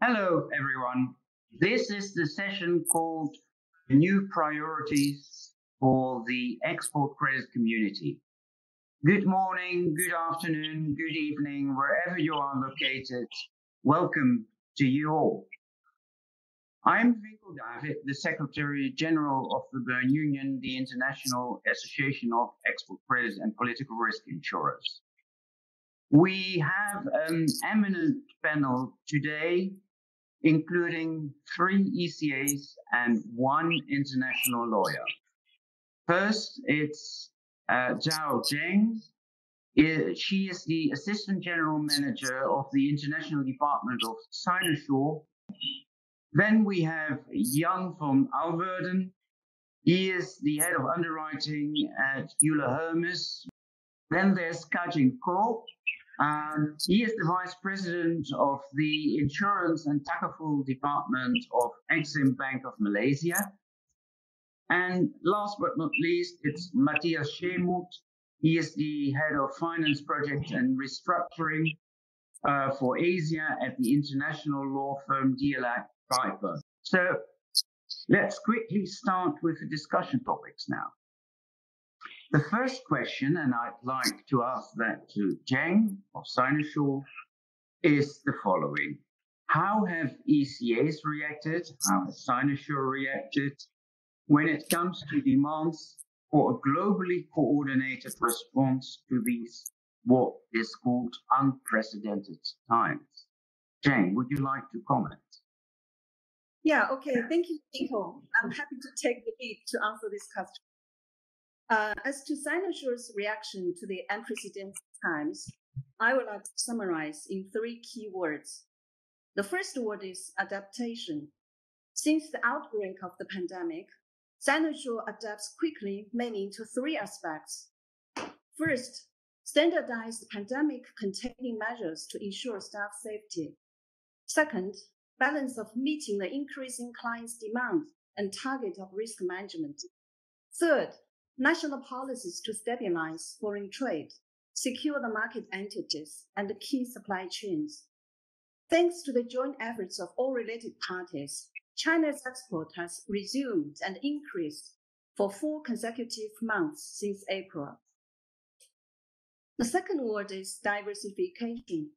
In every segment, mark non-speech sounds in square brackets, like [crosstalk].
Hello, everyone. This is the session called New Priorities for the Export Credit Community. Good morning, good afternoon, good evening, wherever you are located. Welcome to you all. I'm Vinco David, the Secretary General of the Berne Union, the International Association of Export Credit and Political Risk Insurers. We have an eminent panel today, including three ECAs and one international lawyer. First, it's uh, Zhao Zheng. She is the Assistant General Manager of the International Department of Sinosure. Then we have Jan von Allwörden. He is the head of underwriting at Euler Hermes. Then there's Kajin Ko. Um, he is the vice president of the insurance and takaful department of Exim Bank of Malaysia. And last but not least, it's Matthias Schemuth. He is the head of finance project and restructuring uh, for Asia at the international law firm DLA Piper. So let's quickly start with the discussion topics now. The first question, and I'd like to ask that to Zheng of Sinosure, is the following. How have ECAs reacted? How has Sinosure reacted when it comes to demands for a globally coordinated response to these, what is called unprecedented times? Zheng, would you like to comment? Yeah, okay. Thank you, Nico. I'm happy to take the lead to answer this question. Uh, as to Sinosure's reaction to the unprecedented times, I would like to summarize in three key words. The first word is adaptation. Since the outbreak of the pandemic, Sinosure adapts quickly mainly to three aspects. First, standardized pandemic containing measures to ensure staff safety. Second, balance of meeting the increasing clients' demand and target of risk management. Third, national policies to stabilize foreign trade, secure the market entities and the key supply chains. Thanks to the joint efforts of all related parties, China's export has resumed and increased for four consecutive months since April. The second word is diversification.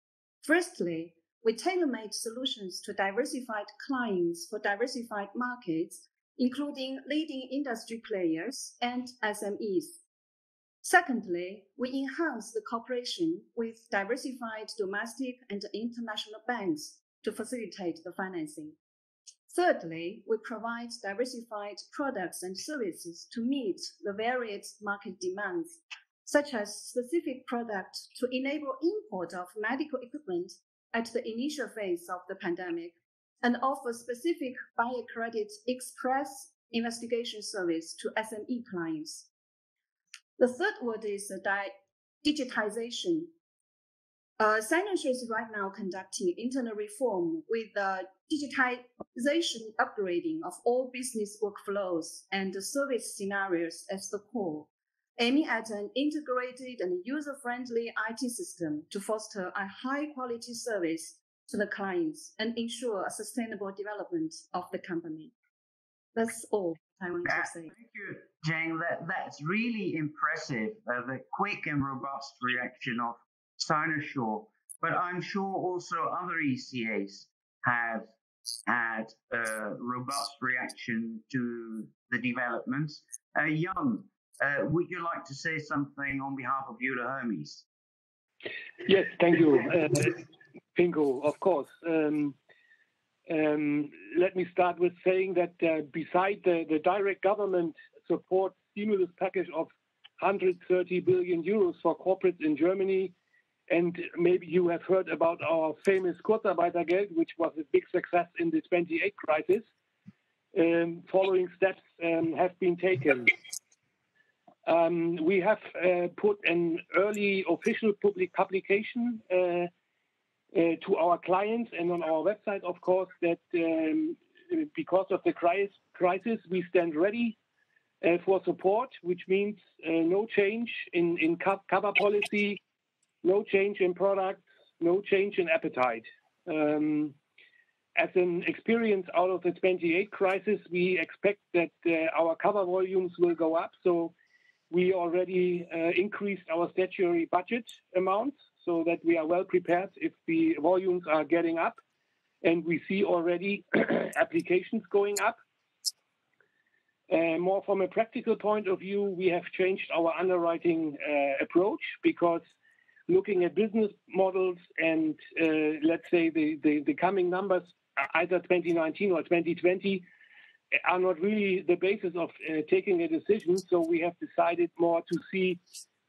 Firstly, we tailor-made solutions to diversified clients for diversified markets, including leading industry players and SMEs. Secondly, we enhance the cooperation with diversified domestic and international banks to facilitate the financing. Thirdly, we provide diversified products and services to meet the varied market demands, such as specific products to enable import of medical equipment at the initial phase of the pandemic and offer specific buyer credit express investigation service to SME clients. The third word is digitization. Uh, is right now conducting internal reform with the digitization upgrading of all business workflows and service scenarios as the core, aiming at an integrated and user-friendly IT system to foster a high-quality service to the clients and ensure a sustainable development of the company. That's all I want that, to say. Thank you, Zheng. That, that's really impressive, uh, the quick and robust reaction of Sinosure, but I'm sure also other ECAs have had a robust reaction to the developments. Uh, Jan, uh, would you like to say something on behalf of Euler Hermes? Yes, thank you, uh, Vinco, of course. Um, um, let me start with saying that uh, beside the, the direct government support stimulus package of 130 billion euros for corporates in Germany, and maybe you have heard about our famous Kurzarbeitergeld, which was a big success in the 28 crisis. Um, following steps um, have been taken. Um, we have uh, put an early official public publication uh, to our clients and on our website, of course, that um, because of the crisis, we stand ready uh, for support, which means uh, no change in, in cover policy, no change in products, no change in appetite. Um, as an experience out of the 28 crisis, we expect that uh, our cover volumes will go up. So we already uh, increased our statutory budget amounts so that we are well prepared if the volumes are getting up. And we see already [clears throat] applications going up. Uh, more from a practical point of view, we have changed our underwriting uh, approach because looking at business models and uh, let's say the, the, the coming numbers either 2019 or 2020 are not really the basis of uh, taking a decision. So we have decided more to see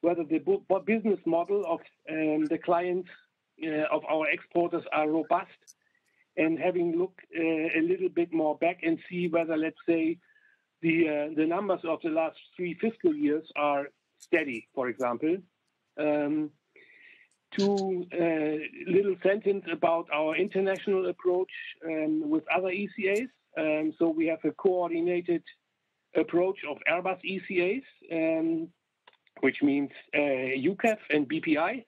whether the business model of um, the clients uh, of our exporters are robust and having look uh, a little bit more back and see whether, let's say, the uh, the numbers of the last three fiscal years are steady, for example. Um, two little sentence about our international approach um, with other ECAs. So we have a coordinated approach of Airbus ECAs, which means uh, UKEF and BPI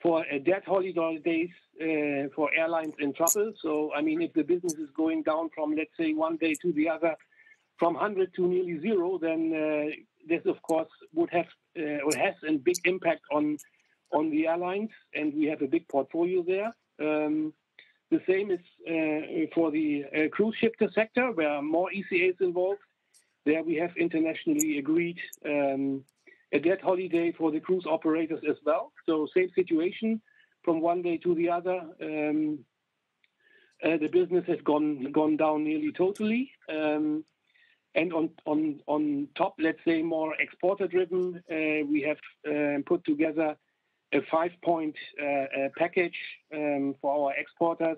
for uh, debt holidays uh, for airlines in trouble. So, I mean, if the business is going down from, let's say, one day to the other, from 100 to nearly zero, then uh, this, of course, would have uh, or has a big impact on on the airlines, and we have a big portfolio there. Um, the same is uh, for the uh, cruise shipper sector, where more ECA is involved. There we have internationally agreed um, a debt holiday for the cruise operators as well. So same situation from one day to the other. Um, uh, the business has gone gone down nearly totally. Um, and on, on, on top, let's say more exporter driven, uh, we have uh, put together a five-point uh, uh, package um, for our exporters,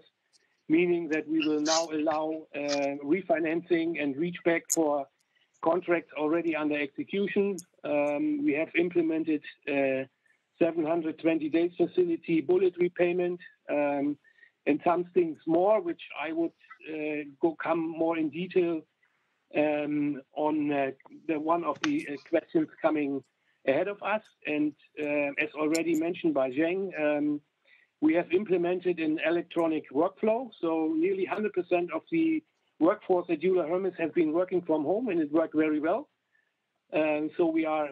meaning that we will now allow uh, refinancing and reach back for contracts already under execution. Um, we have implemented 720 days facility bullet repayment um, and some things more, which I would uh, go come more in detail um, on uh, the one of the uh, questions coming ahead of us. And as already mentioned by Zheng, we have implemented an electronic workflow. So nearly 100% of the workforce at Euler Hermes has been working from home, and it worked very well. So we are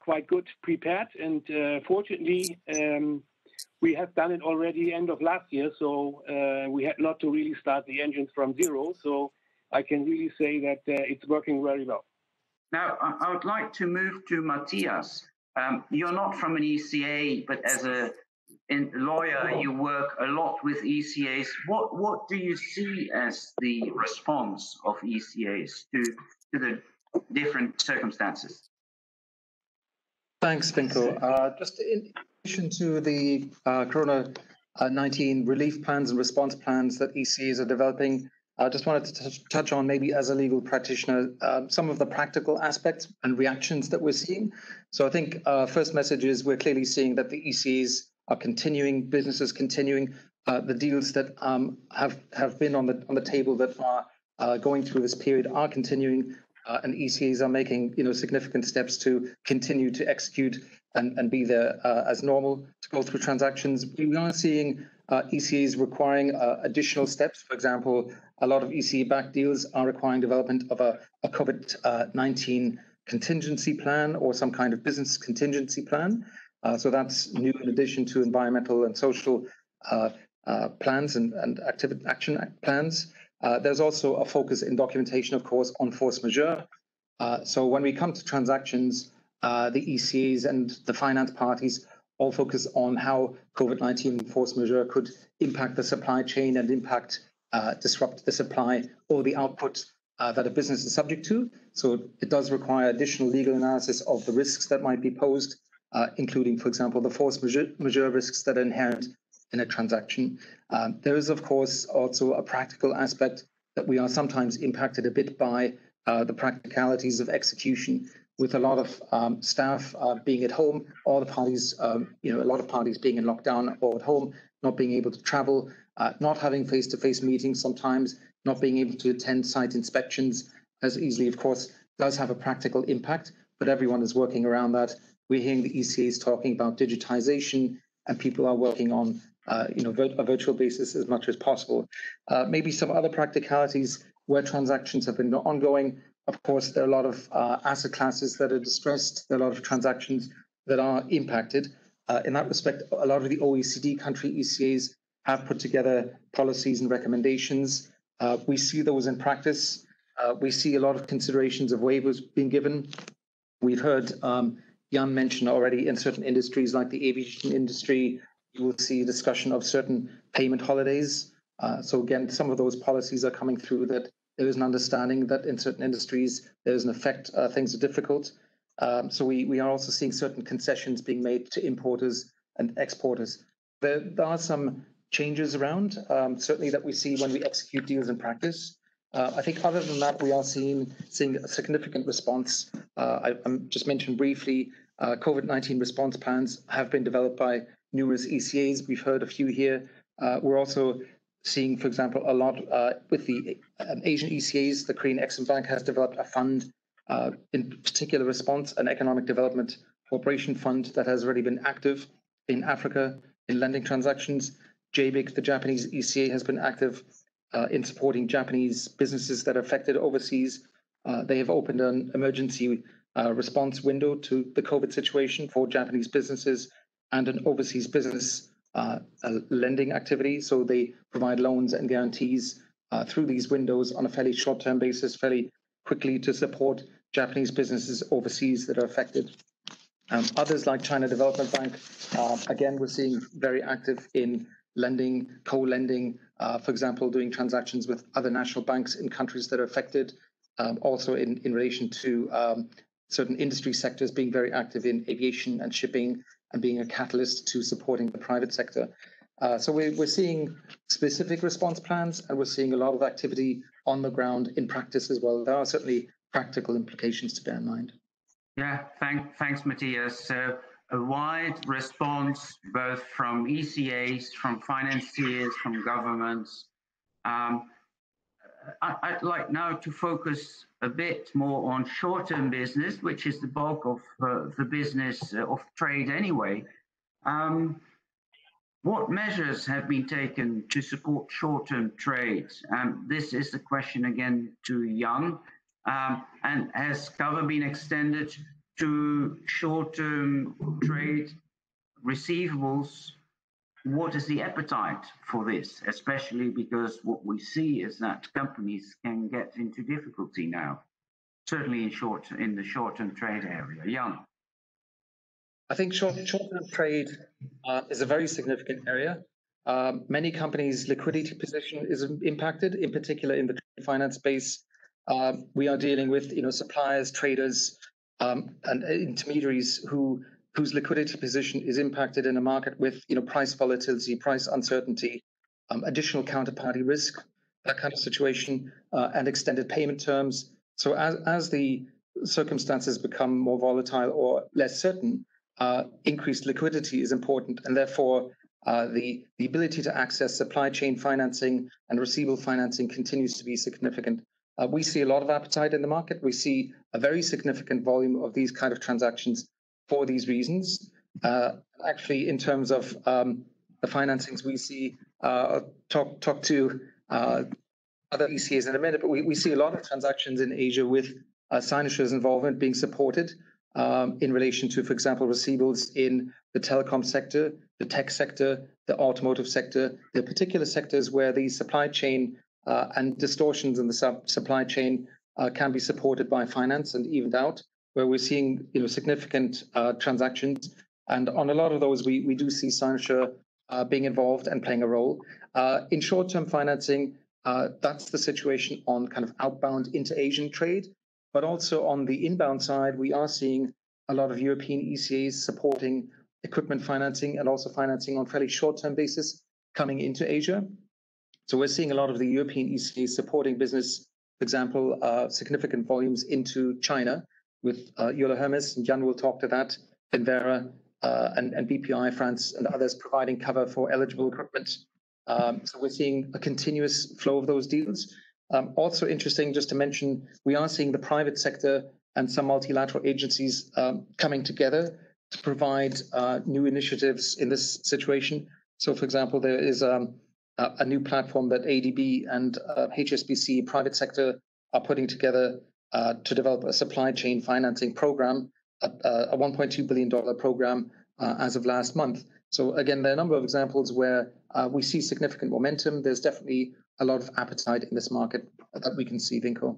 quite good prepared, and uh, fortunately. Um, we have done it already end of last year, so uh, we had not to really start the engines from zero. So I can really say that uh, it's working very well. Now, I would like to move to Matthias. Um, you're not from an ECA, but as a lawyer, you work a lot with ECAs. What what do you see as the response of ECAs to to the different circumstances? Thanks, Vinco. Uh, just in addition to the uh, Corona 19 relief plans and response plans that ECAs are developing, I just wanted to touch, touch on maybe as a legal practitioner uh, some of the practical aspects and reactions that we're seeing. So I think uh, first message is we're clearly seeing that the ECs are continuing, businesses continuing. Uh, the deals that um, have have been on the on the table that are uh, going through this period are continuing, uh, and ECs are making you know significant steps to continue to execute and, and be there uh, as normal to go through transactions. We are seeing uh, ECs requiring uh, additional steps. For example, a lot of ECA-backed deals are requiring development of a, a COVID-19 contingency plan or some kind of business contingency plan. Uh, so that's new in addition to environmental and social uh, uh, plans and, and activity, action plans. There's also a focus in documentation, of course, on force majeure. so when we come to transactions, the ECs and the finance parties all focus on how COVID 19 force majeure could impact the supply chain and impact, uh, disrupt the supply or the output uh, that a business is subject to. So it does require additional legal analysis of the risks that might be posed, uh, including, for example, the force majeure, risks that are inherent in a transaction. Um, there is, of course, also a practical aspect that we are sometimes impacted a bit by uh, the practicalities of execution with a lot of um, staff uh, being at home, all the parties, um, you know, a lot of parties being in lockdown or at home, not being able to travel, uh, not having face-to-face meetings sometimes, not being able to attend site inspections as easily, of course, does have a practical impact, but everyone is working around that. We're hearing the ECAs talking about digitization, and people are working on uh, you know, a virtual basis as much as possible. Uh, maybe some other practicalities where transactions have been ongoing. Of course, there are a lot of uh, asset classes that are distressed. There are a lot of transactions that are impacted. Uh, in that respect, a lot of the OECD country ECAs have put together policies and recommendations. Uh, we see those in practice. Uh, we see a lot of considerations of waivers being given. We've heard um, Jan mentioned already in certain industries like the aviation industry, you will see discussion of certain payment holidays. Uh, so again, some of those policies are coming through that there is an understanding that in certain industries there is an effect, uh, things are difficult. Um, so we, we are also seeing certain concessions being made to importers and exporters. There, there are some changes around, um, certainly that we see when we execute deals in practice. Uh, I think other than that, we are seeing seeing a significant response. Uh, I, I, just mentioned briefly, uh, COVID-19 response plans have been developed by numerous ECAs. We've heard a few here. Uh, we're also seeing, for example, a lot uh, with the um, Asian ECAs. The Korean Exim Bank has developed a fund, uh, in particular response, an economic development cooperation fund that has already been active in Africa in lending transactions. JBIC, the Japanese ECA, has been active uh, in supporting Japanese businesses that are affected overseas. Uh, they have opened an emergency uh, response window to the COVID situation for Japanese businesses and an overseas business uh, lending activity. So they provide loans and guarantees uh, through these windows on a fairly short term basis, fairly quickly to support Japanese businesses overseas that are affected. Um, others like China Development Bank, uh, again, we're seeing very active in lending, co-lending, uh, for example, doing transactions with other national banks in countries that are affected. Um, also in, in relation to um, certain industry sectors being very active in aviation and shipping and being a catalyst to supporting the private sector. Uh, so we're, we're seeing specific response plans and we're seeing a lot of activity on the ground in practice as well. There are certainly practical implications to bear in mind. Yeah, thank, thanks, Matthias. So a wide response, both from ECAs, from financiers, from governments. Um, I, would like now to focus a bit more on short-term business, which is the bulk of uh, the business uh, of trade anyway. Um, what measures have been taken to support short-term trades? Um, this is the question again to Young. Um, and has cover been extended to short-term trade receivables, what is the appetite for this, especially because what we see is that companies can get into difficulty now, certainly in short in the short-term trade area. Jan. I think short, short-term trade uh, is a very significant area. Um, many companies' liquidity position is impacted, in particular in the finance space. Um, we are dealing with, you know, suppliers, traders, um, and intermediaries who whose liquidity position is impacted in a market with you know price volatility, price uncertainty, um, additional counterparty risk, that kind of situation, uh, and extended payment terms. So as as the circumstances become more volatile or less certain, uh, increased liquidity is important, and therefore uh, the the ability to access supply chain financing and receivable financing continues to be significant. Uh, we see a lot of appetite in the market. We see a very significant volume of these kind of transactions for these reasons. Uh, actually, in terms of um, the financings we see, uh, talk talk to uh, other ECAs in a minute, but we, we see a lot of transactions in Asia with uh, involvement being supported um, in relation to, for example, receivables in the telecom sector, the tech sector, the automotive sector, the particular sectors where the supply chain uh, and distortions in the sub- supply chain uh, can be supported by finance and evened out, where we're seeing you know significant uh, transactions. And on a lot of those, we, we do see Sinosure uh, being involved and playing a role. Uh, in short-term financing, uh, that's the situation on kind of outbound into Asian trade, but also on the inbound side, we are seeing a lot of European ECAs supporting equipment financing and also financing on fairly short-term basis coming into Asia. So we're seeing a lot of the European ECAs supporting business, for example, uh, significant volumes into China with uh, Euler Hermes, and Jan will talk to that, Finnvera, uh, and, and BPI France and others providing cover for eligible equipment. Um, so we're seeing a continuous flow of those deals. Um, also interesting, just to mention, we are seeing the private sector and some multilateral agencies um, coming together to provide uh, new initiatives in this situation. So, for example, there is um, a, a, new platform that ADB and uh, HSBC private sector are putting together uh, to develop a supply chain financing program, a, a $1.2 billion program uh, as of last month. So again, there are a number of examples where uh, we see significant momentum. There's definitely a lot of appetite in this market that we can see, Vinco.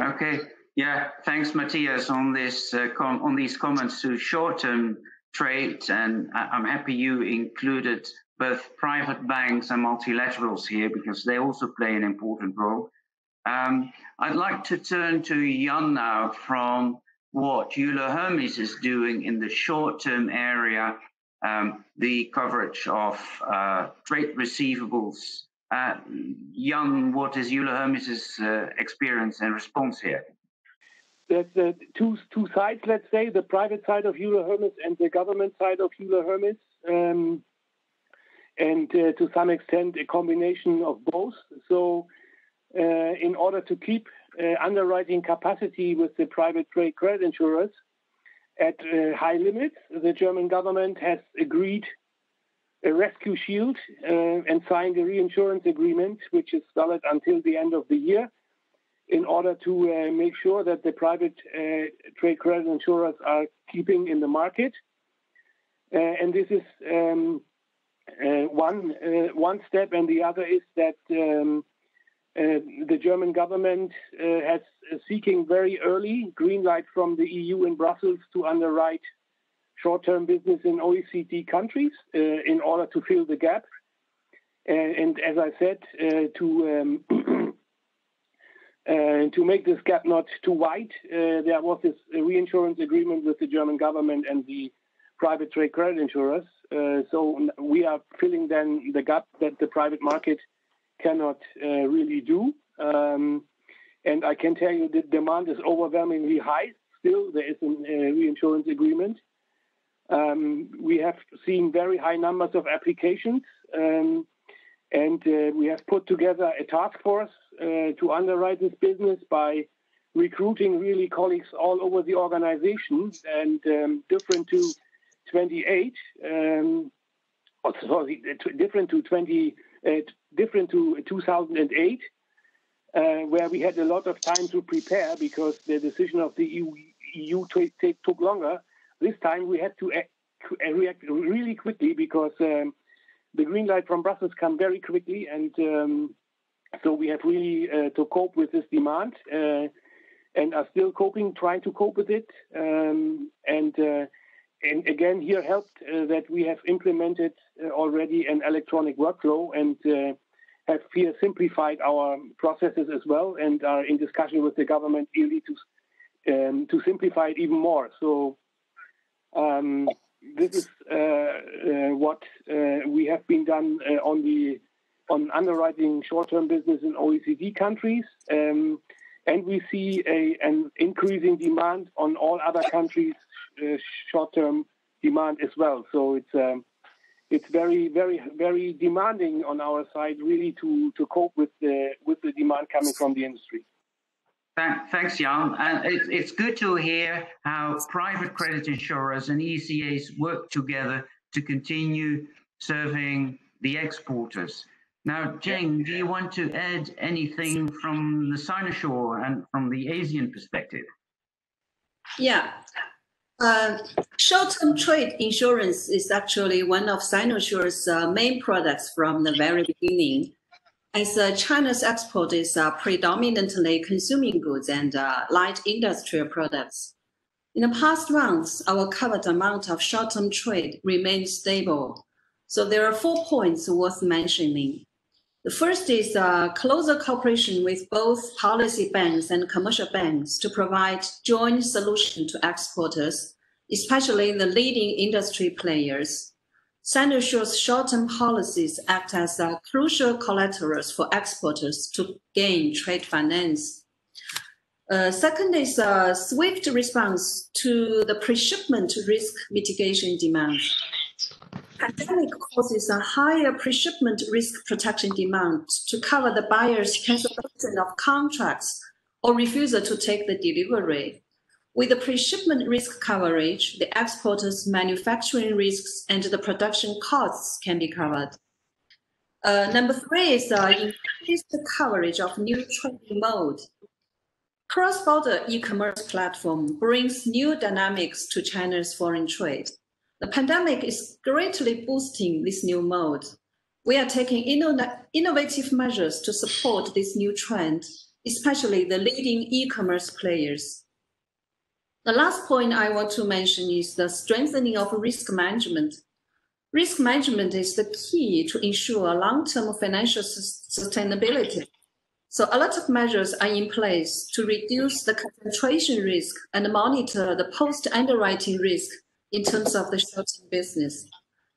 Okay, yeah, thanks, Matthias, on this uh, com- on these comments to short-term trade, and I- am happy you included both private banks and multilaterals here because they also play an important role. Um, I'd like to turn to Jan now from what Euler Hermes is doing in the short-term area, um, the coverage of uh, trade receivables. Uh, Jan, what is Euler Hermes's uh, experience and response here? There's two two sides, let's say, the private side of Euler Hermes and the government side of Euler Hermes. Um, and uh, to some extent a combination of both. So, in order to keep uh, underwriting capacity with the private trade credit insurers at uh, high limits, the German government has agreed a rescue shield uh, and signed a reinsurance agreement, which is valid until the end of the year, in order to uh, make sure that the private trade credit insurers are keeping in the market. and this is um, uh, one uh, one step, and the other is that um, uh, the German government has seeking very early green light from the EU in Brussels to underwrite short-term business in OECD countries in order to fill the gap. and as I said, to um, [clears throat] Uh, to make this gap not too wide, uh, there was this reinsurance agreement with the German government and the private trade credit insurers. Uh, so we are filling then the gap that the private market cannot uh, really do. Um, and I can tell you the demand is overwhelmingly high. Still, there is a uh, reinsurance agreement. Um, we have seen very high numbers of applications, um, and uh, we have put together a task force uh, to underwrite this business by recruiting really colleagues all over the organization and um, different to 28, um, or sorry, different to 20, uh, different to 2008, uh, where we had a lot of time to prepare because the decision of the EU, EU took longer. This time we had to act, react really quickly because um, the green light from Brussels came very quickly, and um, so we have really uh, to cope with this demand. Uh, and are still coping, trying to cope with it. Um, and uh, and again, here helped uh, that we have implemented uh, already an electronic workflow and uh, have here simplified our processes as well, and are in discussion with the government really to um, to simplify it even more. So um, this is uh, uh, what uh, we have been done on the on underwriting short-term business in OECD countries. Um, and we see a, an increasing demand on all other countries' uh, short-term demand as well. So it's um, it's very, very, very demanding on our side, really, to to cope with the with the demand coming from the industry. Thanks, Jan. And it's, it's good to hear how private credit insurers and ECAs work together to continue serving the exporters. Now, Jane, do you want to add anything from the Sinosure and from the Asian perspective? Yeah. Uh, short-term trade insurance is actually one of Sinosure's uh, main products from the very beginning. As uh, China's export is uh, predominantly consuming goods and uh, light industrial products. In the past months, our covered amount of short-term trade remained stable. So there are four points worth mentioning. The first is uh, closer cooperation with both policy banks and commercial banks to provide joint solution to exporters, especially the leading industry players. Sinosure's short-term policies act as uh, crucial collaterals for exporters to gain trade finance. Uh, second is a swift response to the pre-shipment risk mitigation demand pandemic causes a higher pre-shipment risk protection demand to cover the buyer's cancellation of contracts or refusal to take the delivery. With the pre-shipment risk coverage, the exporter's manufacturing risks and the production costs can be covered. Uh, number three is uh, increase the coverage of new trading mode. Cross-border e-commerce platform brings new dynamics to China's foreign trade. The pandemic is greatly boosting this new mode. We are taking inno innovative measures to support this new trend, especially the leading e-commerce players. The last point I want to mention is the strengthening of risk management. Risk management is the key to ensure long-term financial sustainability. So a lot of measures are in place to reduce the concentration risk and monitor the post-underwriting risk in terms of the short-term business.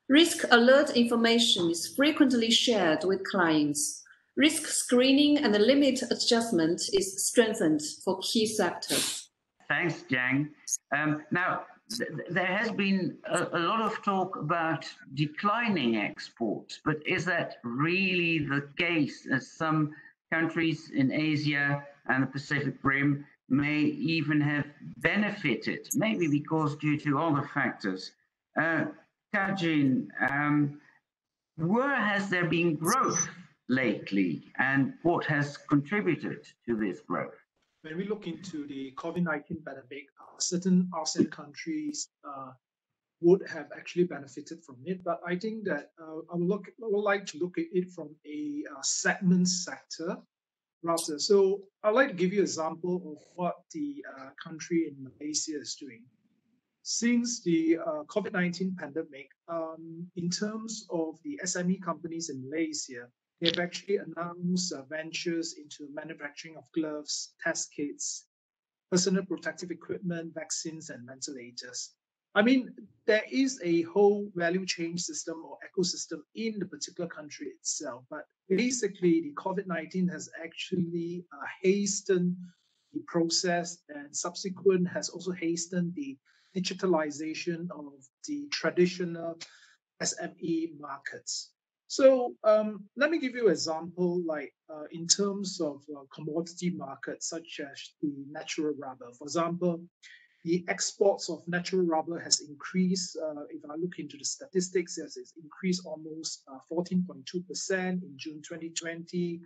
Risk alert information is frequently shared with clients. Risk screening and the limit adjustment is strengthened for key sectors. Thanks, Zheng. Um, now, th there has been a, a, lot of talk about declining exports, but is that really the case as some countries in Asia and the Pacific Rim may even have benefited, maybe because due to other factors? Uh, Kah Jin, um, where has there been growth lately and what has contributed to this growth? When we look into the COVID-19 pandemic, uh, certain ASEAN countries uh, would have actually benefited from it. But I think that uh, I, would look, I would like to look at it from a uh, segment sector rather. So I'd like to give you an example of what the uh, country in Malaysia is doing since the uh, COVID 19 pandemic, um, in terms of the SME companies in Malaysia, they've actually announced uh, ventures into manufacturing of gloves, test kits, personal protective equipment, vaccines, and ventilators. I mean, there is a whole value chain system or ecosystem in the particular country itself, but basically, the COVID 19 has actually uh, hastened the process and subsequent has also hastened the digitalization of the traditional SME markets. So um, let me give you an example, like uh, in terms of uh, commodity markets, such as the natural rubber. For example, the exports of natural rubber has increased. Uh, if I look into the statistics, yes, it's increased almost 14.2% uh, in June 2020.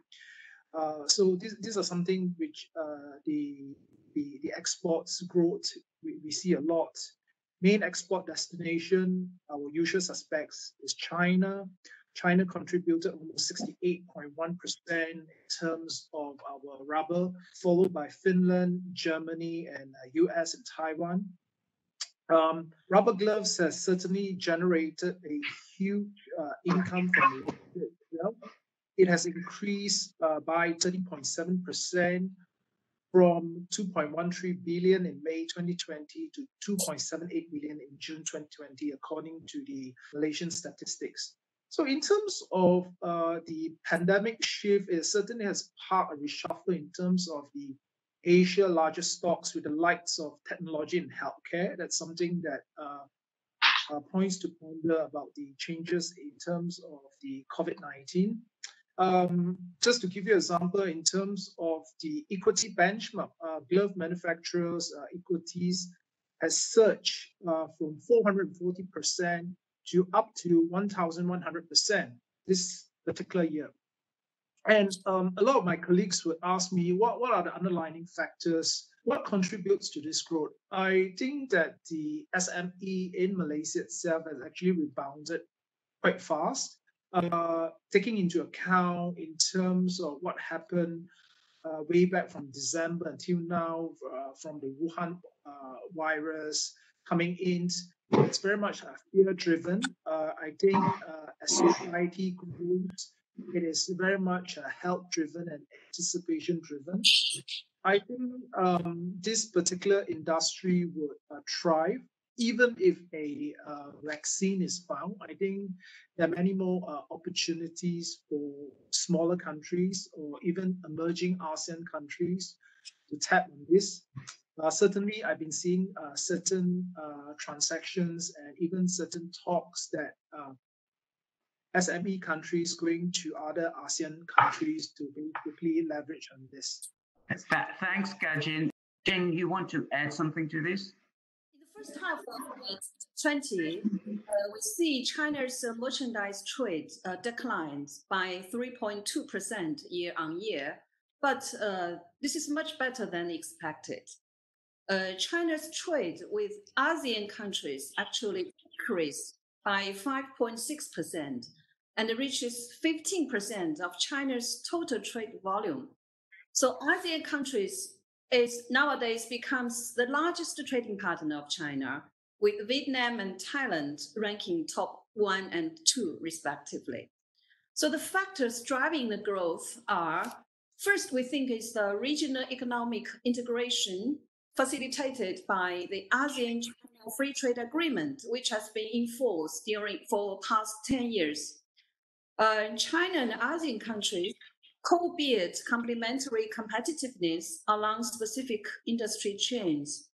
Uh, so this, these are something which uh, the, the, the exports growth we, we see a lot. Main export destination, our usual suspects is China. China contributed almost 68.1% in terms of our rubber, followed by Finland, Germany, and US uh, and Taiwan. Um, rubber gloves has certainly generated a huge uh, income from it. It has increased uh, by 30.7% from 2.13 billion in May 2020 to 2.78 billion in June 2020, according to the Malaysian statistics. So in terms of uh, the pandemic shift, it certainly has part a reshuffle in terms of the Asia largest stocks with the likes of technology and healthcare. That's something that uh, uh, points to ponder about the changes in terms of the COVID-19. Um, just to give you an example, in terms of the equity benchmark, uh, glove manufacturers' uh, equities has surged uh, from 440% to up to 1,100% this particular year. And um, a lot of my colleagues would ask me, what, what are the underlying factors? What contributes to this growth? I think that the SME in Malaysia itself has actually rebounded quite fast uh, taking into account in terms of what happened uh, way back from December until now uh, from the Wuhan uh, virus coming in. It's very much fear driven. Uh, I think uh, as society grows, it is very much health driven and anticipation driven. I think um, this particular industry would thrive even if a uh, vaccine is found, I think there are many more uh, opportunities for smaller countries or even emerging ASEAN countries to tap on this. Uh, certainly, I've been seeing uh, certain uh, transactions and even certain talks that uh, SME countries going to other ASEAN countries to basically leverage on this. Thanks, Kah Jin. Jen, you want to add something to this? In the first half of 2020, uh, we see China's uh, merchandise trade uh, declined by 3.2% year on year, but uh, this is much better than expected. Uh, China's trade with ASEAN countries actually increased by 5.6% and reaches 15% of China's total trade volume. So ASEAN countries is nowadays becomes the largest trading partner of China, with Vietnam and Thailand ranking top one and two respectively. So the factors driving the growth are first, we think is the regional economic integration facilitated by the ASEAN Free Trade Agreement, which has been enforced during for past 10 years. Uh, China and ASEAN countries co-build complementary competitiveness along specific industry chains.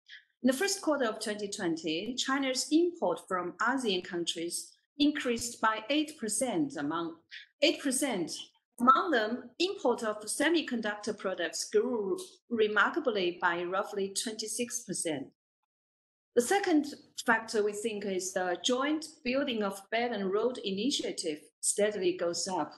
In the first quarter of 2020, China's import from ASEAN countries increased by 8% among 8% among them, import of semiconductor products grew remarkably by roughly 26%. The second factor we think is the joint building of Belt and Road Initiative steadily goes up.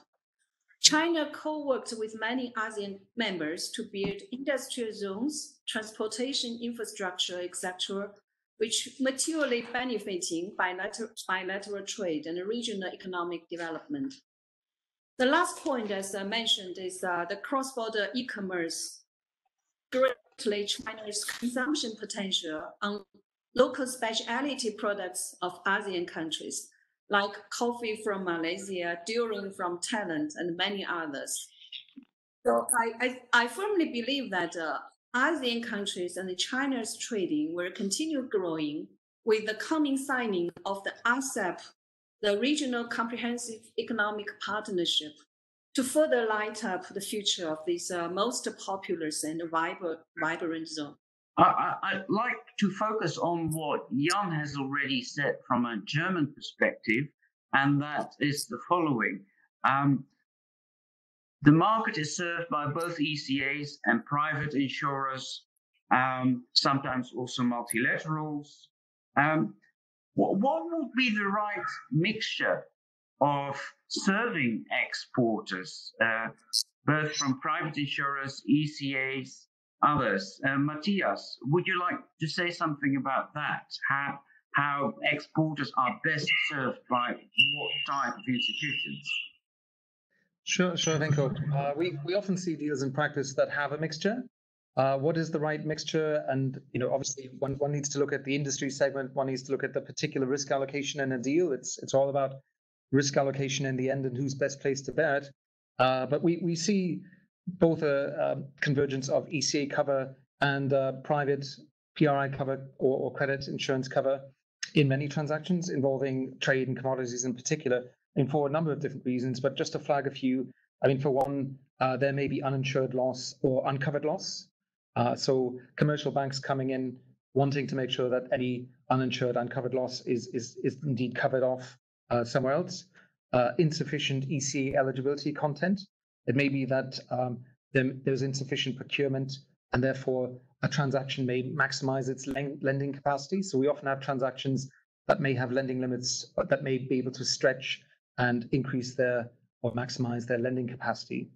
China co-worked with many ASEAN members to build industrial zones, transportation infrastructure, etc., which materially benefiting bilateral, bilateral trade and regional economic development. The last point, as I mentioned, is uh, the cross-border e-commerce greatly China's consumption potential on local specialty products of ASEAN countries, like coffee from Malaysia, durian from Thailand, and many others. So I, I, I firmly believe that uh, ASEAN countries and China's trading will continue growing with the coming signing of the RCEP the Regional Comprehensive Economic Partnership to further light up the future of this uh, most populous and vibrant, vibrant zone. I, would like to focus on what Jan has already said from a German perspective, and that is the following. Um, the market is served by both ECAs and private insurers, um, sometimes also multilaterals. Um, what, would be the right mixture of serving exporters, uh, both from private insurers, ECAs, others? Uh, Matthias, would you like to say something about that? How, how exporters are best served by what type of institutions? Sure, sure, Vinco. Uh, we, we often see deals in practice that have a mixture. Uh, what is the right mixture? And you know, obviously, one, one needs to look at the industry segment. One needs to look at the particular risk allocation in a deal. It's it's all about risk allocation in the end and who's best placed to bear it. Uh, but we we see both a, a convergence of ECA cover and uh, private PRI cover or, or, credit insurance cover in many transactions involving trade and commodities in particular, and for a number of different reasons. But just to flag a few, I mean, for one, uh, there may be uninsured loss or uncovered loss. Uh, so commercial banks coming in wanting to make sure that any uninsured, uncovered loss is is is indeed covered off uh, somewhere else. Uh, insufficient EC eligibility content. It may be that um, there, there's insufficient procurement, and therefore a transaction may maximize its lending capacity. So we often have transactions that may have lending limits that may be able to stretch and increase their or maximize their lending capacity.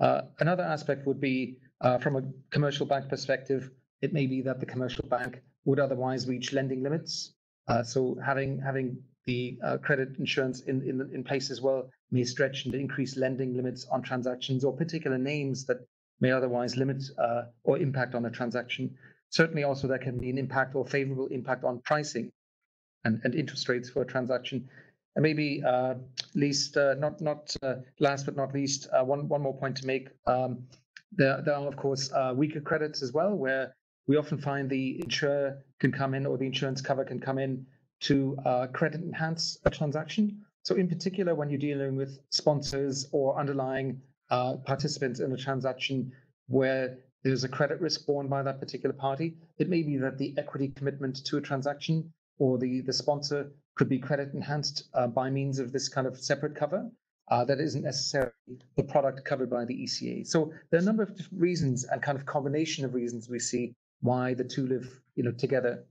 Uh, another aspect would be uh, from a commercial bank perspective, it may be that the commercial bank would otherwise reach lending limits. Uh, so having having the uh, credit insurance in, in in place as well may stretch and increase lending limits on transactions or particular names that may otherwise limit uh, or impact on a transaction. Certainly, also there can be an impact or favorable impact on pricing and, and interest rates for a transaction. And maybe uh, least, uh, not not last but not least, one one more point to make. Um, there, there are, of course, uh, weaker credits as well, where we often find the insurer can come in or the insurance cover can come in to uh, credit enhance a transaction. So, in particular, when you're dealing with sponsors or underlying uh, participants in a transaction where there's a credit risk borne by that particular party, it may be that the equity commitment to a transaction or the, the sponsor could be credit enhanced uh, by means of this kind of separate cover uh, that isn't necessarily the product covered by the ECA. So there are a number of different reasons and kind of combination of reasons we see why the two live, you know, together.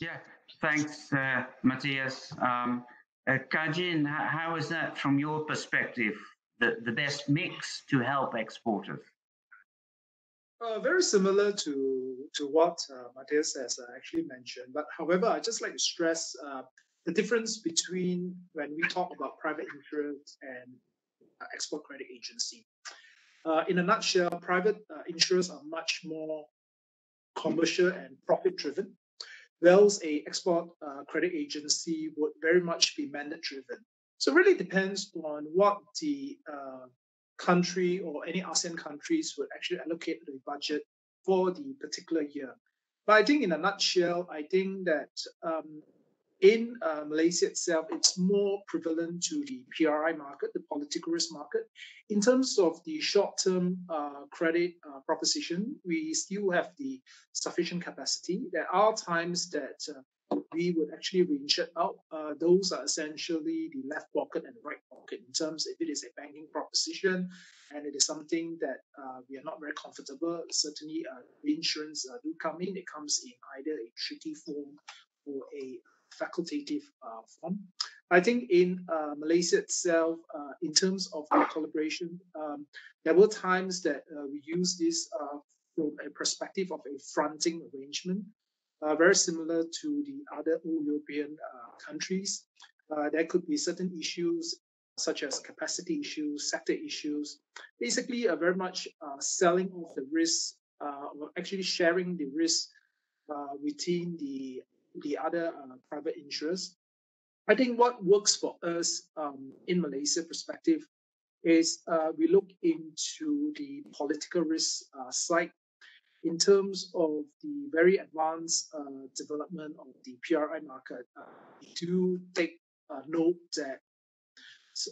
Yeah, thanks, uh, Matthias. Um, uh, Kah Jin, how is that from your perspective, the, the best mix to help exporters? Uh, very similar to to what uh, Matthias has uh, actually mentioned. But however, I just like to stress uh, the difference between when we talk about private insurance and uh, export credit agency. Uh, in a nutshell, private uh, insurers are much more commercial and profit driven, whilst a export uh, credit agency would very much be mandate driven. So it really depends on what the uh, country or any ASEAN countries would actually allocate the budget for the particular year. But I think in a nutshell, I think that um, in uh, Malaysia itself, it's more prevalent to the PRI market, the political risk market. In terms of the short-term uh, credit uh, proposition, we still have the sufficient capacity. There are times that uh, we would actually reinsure out. Uh, those are essentially the left pocket and the right pocket in terms if it is a banking proposition and it is something that uh, we are not very comfortable. Certainly, reinsurance do come in. It comes in either a treaty form or a facultative uh, form. I think in uh, Malaysia itself, uh, in terms of collaboration, um, there were times that we use this from a perspective of a fronting arrangement, very similar to the other European countries. there could be certain issues such as capacity issues, sector issues, basically a very much uh, selling off the risk, uh, or actually sharing the risk within the the other uh, private insurers. I think what works for us um, in Malaysia perspective is uh, we look into the political risk uh, side in terms of the very advanced uh, development of the PRI market. Uh, we do take note that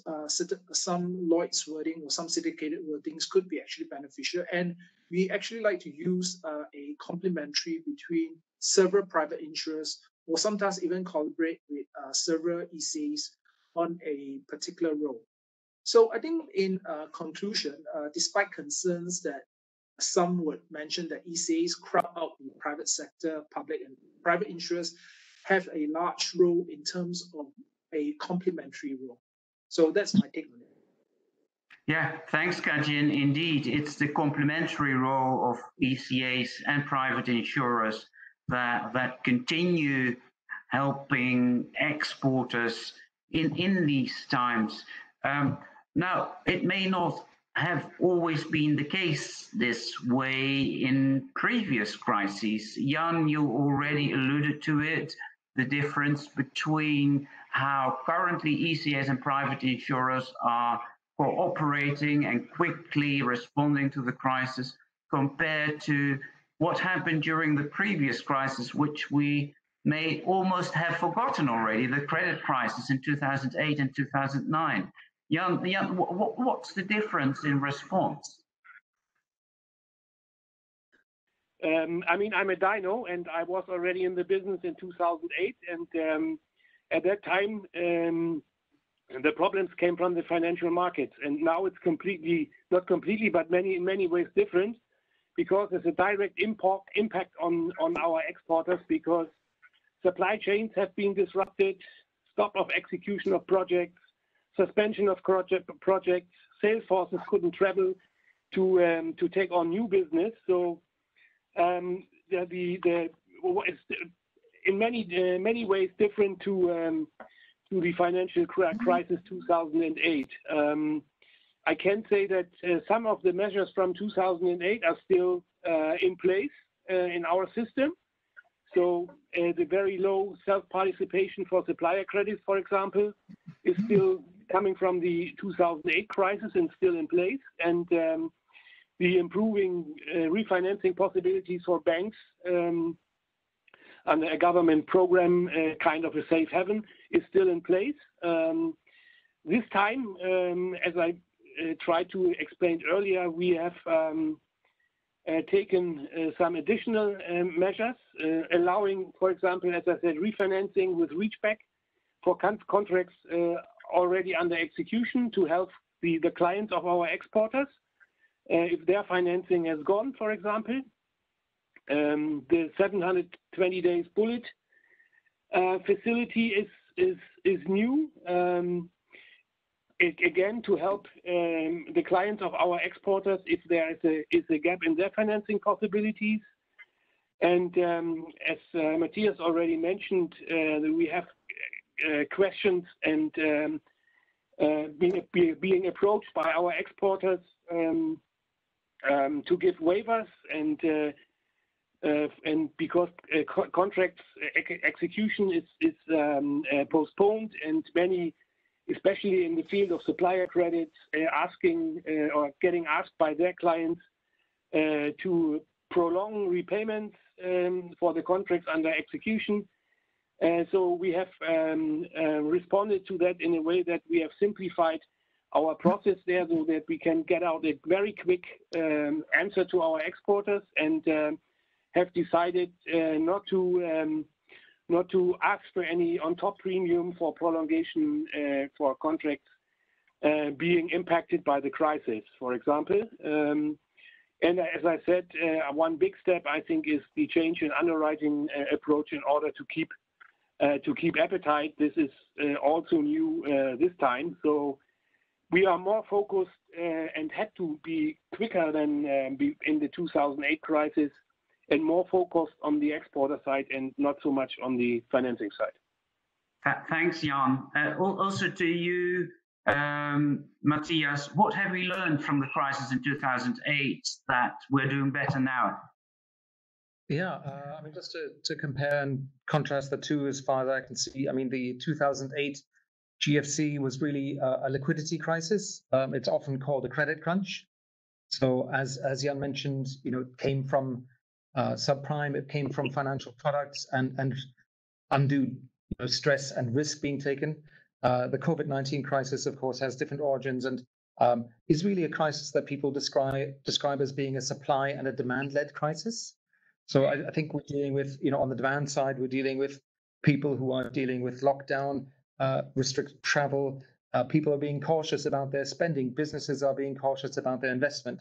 uh, some Lloyd's wording or some syndicated wordings could be actually beneficial. And we actually like to use uh, a complementary between several private insurers or sometimes even collaborate with uh, several ECs on a particular role. So I think in uh, conclusion, uh, despite concerns that some would mention that ECAs crowd out the private sector, public and private insurers have a large role in terms of a complementary role. So that's my take on it. Yeah, thanks, Kah Jin. Indeed, it's the complementary role of ECAs and private insurers that that continue helping exporters in in these times. Um, now, it may not have always been the case this way in previous crises. Jan, you already alluded to it, the difference between how currently ECAs and private insurers are cooperating and quickly responding to the crisis compared to what happened during the previous crisis, which we may almost have forgotten already, the credit crisis in 2008 and 2009. Jan, Jan what, what's the difference in response? Um, I mean, I'm a dino, and I was already in the business in 2008, and um, at that time, um, the problems came from the financial markets, and now it's completely, not completely, but many in many ways different, because there's a direct impact impact on our exporters because supply chains have been disrupted, stop of execution of projects, suspension of project projects, sales forces couldn't travel to um, to take on new business, so um, in many uh, many ways different to um, to the financial crisis 2008. I can say that uh, some of the measures from 2008 are still uh, in place uh, in our system. So the very low self-participation for supplier credits, for example, is still coming from the 2008 crisis and still in place. And um, the improving uh, refinancing possibilities for banks um, under a government program, uh, kind of a safe haven, is still in place. Um, this time, um, as I tried to explain earlier, we have um, uh, taken uh, some additional um, measures, uh, allowing, for example, as I said, refinancing with reachback for con contracts already under execution to help the, clients of our exporters if their financing has gone, for example. Um, the 720 days bullet facility is new. Again, to help um, the clients of our exporters if there is a gap in their financing possibilities. And um, as uh, Matthias already mentioned, uh, we have uh, questions and um, being, be, being approached by our exporters to give waivers and and because co contracts ex execution is postponed and many especially in the field of supplier credits asking or getting asked by their clients to prolong repayments um, for the contracts under execution. Uh, so we have um, uh, responded to that in a way that we have simplified our process there so that we can get out a very quick um, answer to our exporters and uh, have decided uh, not to not to ask for any on top premium for prolongation uh, for contracts uh, being impacted by the crisis, for example. Um, and as I said, one big step I think is the change in underwriting approach in order to keep uh, to keep appetite. This is uh, also new uh, this time. So we are more focused and had to be quicker than in the 2008 crisis and more focused on the exporter side and not so much on the financing side. Thanks, Jan. Uh, also to you, um, Matthias, what have we learned from the crisis in 2008 that we're doing better now? Yeah, uh, I mean, just to, to compare and contrast the two as far as I can see, I mean, the 2008 GFC was really a, a liquidity crisis. Um, it's often called a credit crunch. So, as as Jan mentioned, you know, it came from subprime, it came from financial products and and undue you know, stress and risk being taken. Uh, the COVID 19 crisis, of course, has different origins and um, is really a crisis that people describe describe as being a supply and a demand led crisis. So I, I, think we're dealing with, you know, on the demand side, we're dealing with people who are dealing with lockdown, uh, restricted travel. Uh, people are being cautious about their spending. Businesses are being cautious about their investment.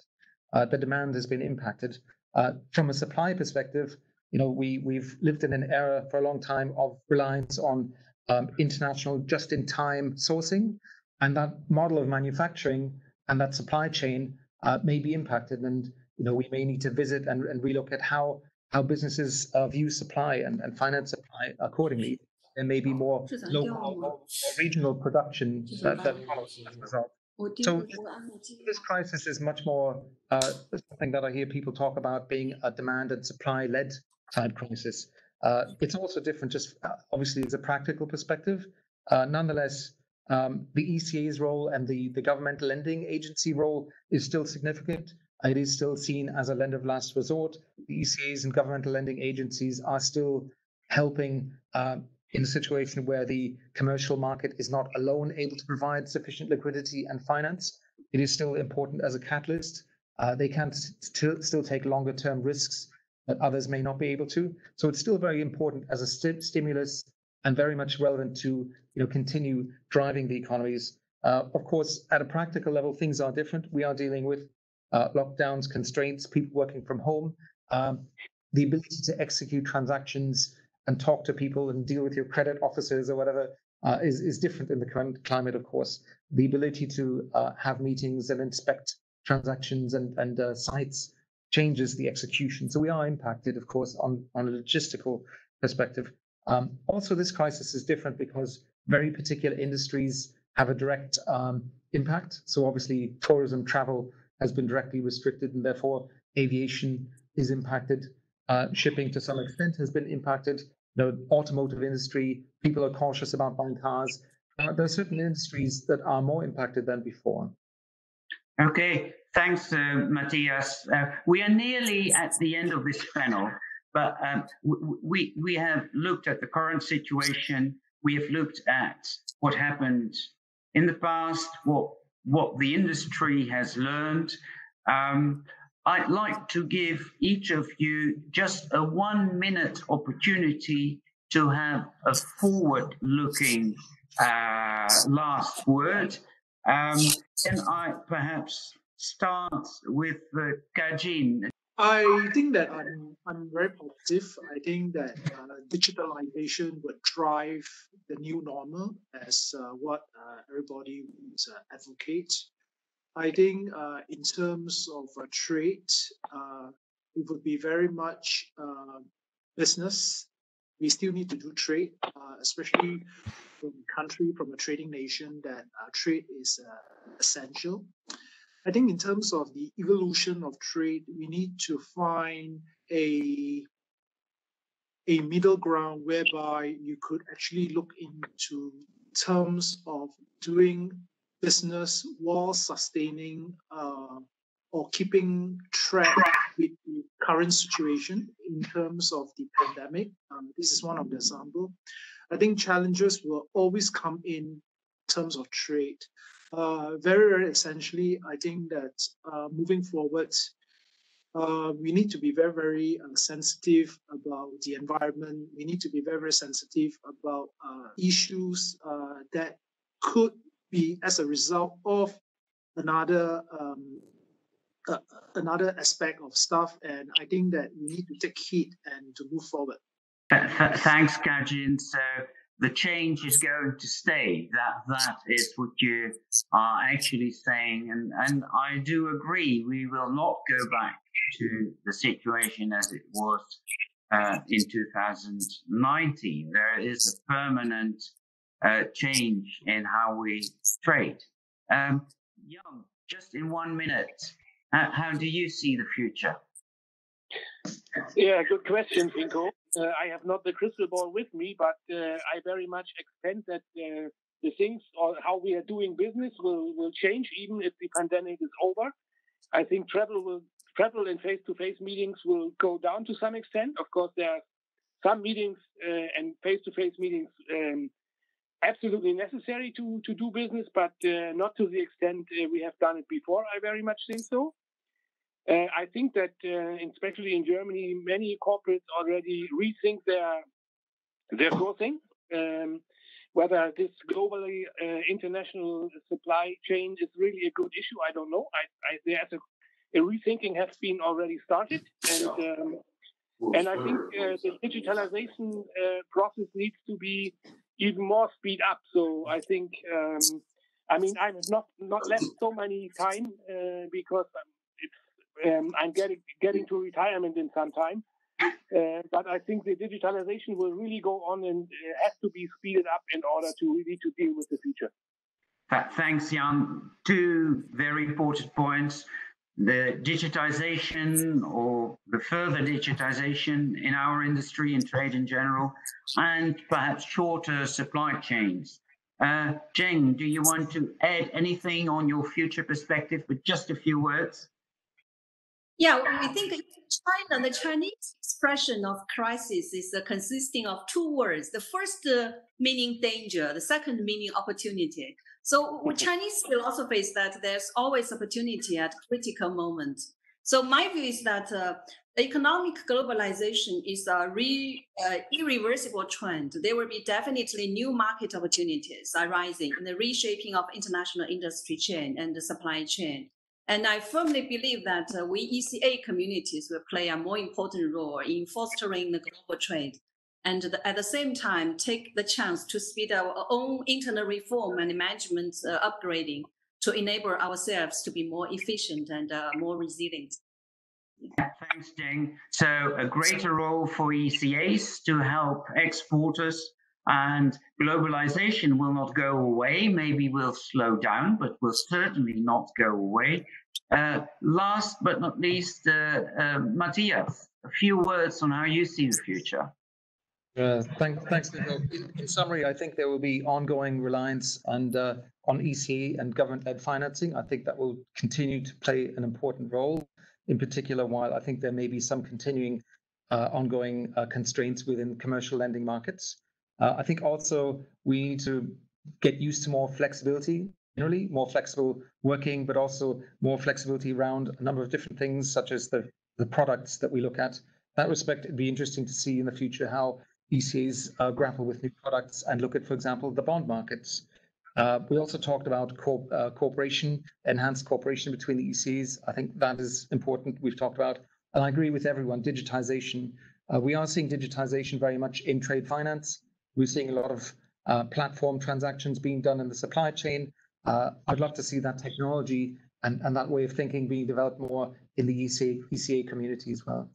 Uh, the demand has been impacted. Uh, from a supply perspective, you know, we we've lived in an era for a long time of reliance on um, international just-in-time sourcing, and that model of manufacturing and that supply chain uh, may be impacted. And you know, we may need to visit and, and relook at how how businesses uh, view supply and, and finance supply accordingly. There may be more local or regional production that, that follows as a result. So this crisis is much more uh, something that I hear people talk about being a demand and supply led type crisis. Uh, it's also different, just uh, obviously as a practical perspective. Uh, nonetheless, um, the ECA's role and the, the governmental lending agency role is still significant. It is still seen as a lender of last resort. The ECAs and governmental lending agencies are still helping uh, in a situation where the commercial market is not alone able to provide sufficient liquidity and finance. It is still important as a catalyst. Uh, they can still still take longer term risks that others may not be able to. So it's still very important as a st- stimulus and very much relevant to you know continue driving the economies. Uh, of course, at a practical level, things are different. We are dealing with uh, lockdowns, constraints, people working from home, um, the ability to execute transactions and talk to people and deal with your credit officers or whatever uh, is, is different in the current climate, of course. The ability to uh, have meetings and inspect transactions and, and uh, sites changes the execution. So we are impacted, of course, on, on a logistical perspective. Um, also, this crisis is different because very particular industries have a direct um, impact. So obviously, tourism, travel, has been directly restricted, and therefore aviation is impacted. Uh, shipping to some extent has been impacted. The automotive industry, people are cautious about buying cars. Uh, there are certain industries that are more impacted than before. Okay, thanks, uh, Matthias. Uh, we are nearly at the end of this panel, but um, we we have looked at the current situation. We have looked at what happened in the past, what what the industry has learned. Um, I'd like to give each of you just a one minute opportunity to have a forward looking uh, last word. Um, can I perhaps start with uh, Kah Jin? I think that I'm, I'm very positive. I think that uh, digitalization would drive the new normal as uh, what uh, everybody would uh, advocate. I think uh, in terms of uh, trade, it would be very much business. We still need to do trade, especially from a country, from a trading nation, that trade is essential. I think in terms of the evolution of trade, we need to find a a middle ground whereby you could actually look into terms of doing business while sustaining uh, or keeping track with the current situation in terms of the pandemic. Um, this is one of the example. I think challenges will always come in terms of trade. Uh, very, very essentially, I think that uh, moving forward, uh, we need to be very, very uh, sensitive about the environment. We need to be very, very sensitive about uh, issues uh, that could be as a result of another um, another aspect of stuff. And I think that we need to take heed and to move forward. Thanks, Kah Jin. So the change is going to stay. That that is what you are actually saying, and and I do agree. We will not go back to the situation as it was uh, in 2019. There is a permanent uh, change in how we trade. Um, Jan, just in one minute, how, how do you see the future? Yeah, good question, Vinco. Uh, I have not the crystal ball with me, but uh, I very much expect that uh, the things or how we are doing business will, will change even if the pandemic is over. I think travel will travel and face-to-face meetings will go down to some extent. Of course, there are some meetings uh, and face-to-face meetings um, absolutely necessary to to do business, but uh, not to the extent uh, we have done it before. I very much think so. Uh, I think that, uh, especially in Germany, many corporates already rethink their their sourcing. Um, whether this globally uh, international supply chain is really a good issue, I don't know. I, I, there's a, a, rethinking has been already started, and um, and I think uh, the digitalization uh, process needs to be even more speed up. So I think. Um, I mean, I'm not not left so many time uh, because um, I'm getting getting to retirement in some time. Uh, but I think the digitalization will really go on and uh, has to be speeded up in order to really to deal with the future. Thanks, Jan. Two very important points. The digitization or the further digitization in our industry and trade in general, and perhaps shorter supply chains. Uh, Zheng, do you want to add anything on your future perspective with just a few words? Yeah, we think in China, the Chinese expression of crisis is uh, consisting of two words. The first uh, meaning danger, the second meaning opportunity. So [laughs] Chinese philosophy is that there's always opportunity at critical moment. So my view is that uh, economic globalization is a re, uh, irreversible trend. There will be definitely new market opportunities arising in the reshaping of international industry chain and the supply chain. And I firmly believe that uh, we ECA communities will play a more important role in fostering the global trade and the, at the same time take the chance to speed our own internal reform and management uh, upgrading to enable ourselves to be more efficient and uh, more resilient. Thanks, Zheng. So a greater role for ECAs to help exporters and globalization will not go away. Maybe will slow down, but will certainly not go away. Uh, last but not least, uh, uh, Matthias, a few words on how you see the future. Uh, thank, thanks, In, in, summary, I think there will be ongoing reliance on, uh, on ECA and government-led financing. I think that will continue to play an important role. In particular, while I think there may be some continuing uh, ongoing constraints within commercial lending markets. I think also we need to get used to more flexibility generally, more flexible working, but also more flexibility around a number of different things, such as the, the products that we look at. In that respect, it'd be interesting to see in the future how ECAs uh, grapple with new products and look at, for example, the bond markets. Uh, we also talked about uh, cooperation, enhanced cooperation between the ECAs. I think that is important. We've talked about And I agree with everyone, digitization. Uh, we are seeing digitization very much in trade finance. We're seeing a lot of uh, platform transactions being done in the supply chain. Uh, I'd love to see that technology and, and that way of thinking being developed more in the ECA community as well.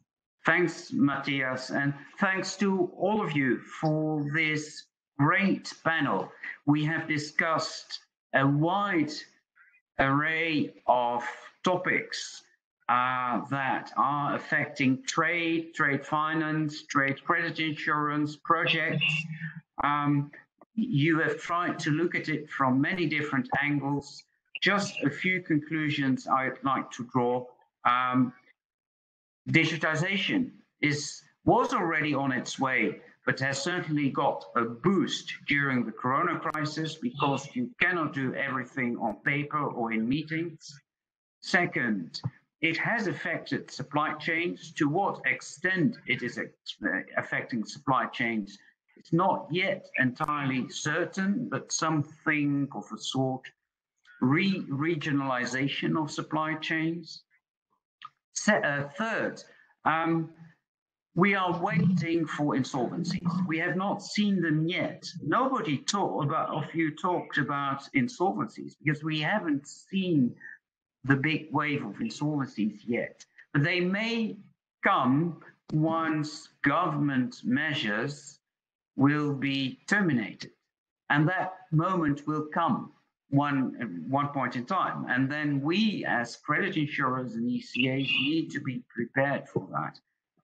Thanks, Matthias, and thanks to all of you for this great panel. We have discussed a wide array of topics uh, that are affecting trade, trade finance, trade credit insurance, projects. Um, you have tried to look at it from many different angles. Just a few conclusions I'd like to draw. Um, digitization is was already on its way, but has certainly got a boost during the corona crisis because you cannot do everything on paper or in meetings. Second, it has affected supply chains. To what extent it is affecting supply chains, it's not yet entirely certain, but something of a sort re regionalization of supply chains. Uh, third, um, we are waiting for insolvencies. We have not seen them yet. Nobody talked about, of you talked about insolvencies because we haven't seen the big wave of insolvencies yet. But they may come once government measures will be terminated. And that moment will come one, one point in time. And then we, as credit insurers and ECAs, need to be prepared for that.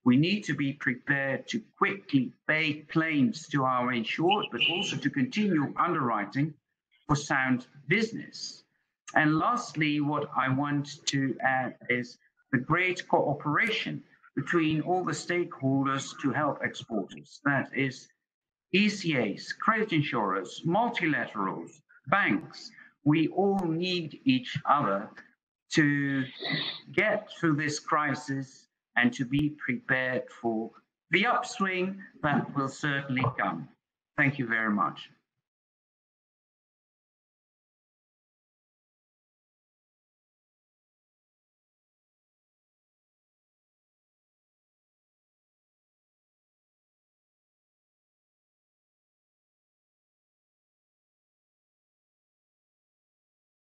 We need to be prepared to quickly pay claims to our insured, but also to continue underwriting for sound business. And lastly, what I want to add is the great cooperation between all the stakeholders to help exporters. That is ECAs, credit insurers, multilaterals, banks. We all need each other to get through this crisis and to be prepared for the upswing that will certainly come. Thank you very much.